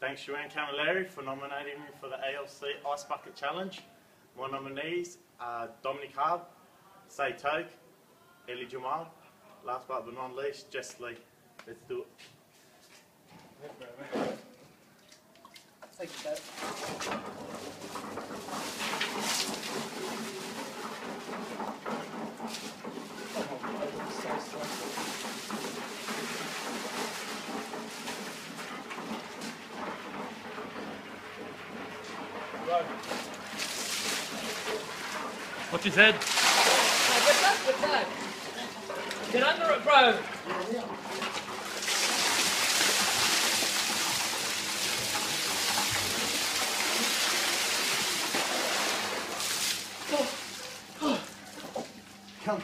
Thanks, Joanne Camilleri, for nominating me for the ALS Ice Bucket Challenge. My nominees are Dominic Harb, Say Toke, Ellie Jamal, last but not least, Jess Lee. Let's do it. Thank you, Dad. Watch his head. what's? What's? Get under it, bro. Come.